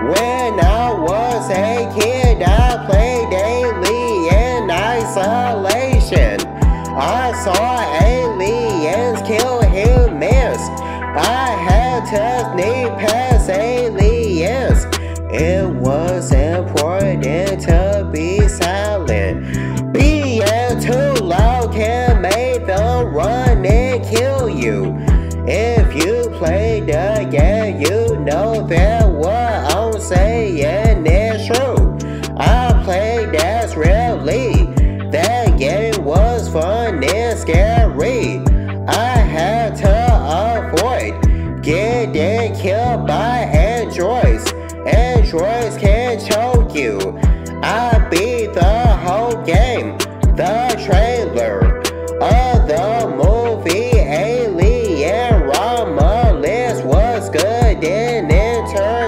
When I was a kid, I played daily in isolation. I saw aliens kill humans. I had to sneak past aliens. It was important to be silent. Being too loud can make them run and kill you. If you play the game, you That game was fun and scary. I had to avoid getting killed by androids. Androids can choke you. I beat the whole game. The trailer of the movie Alien Romulus was good in turn.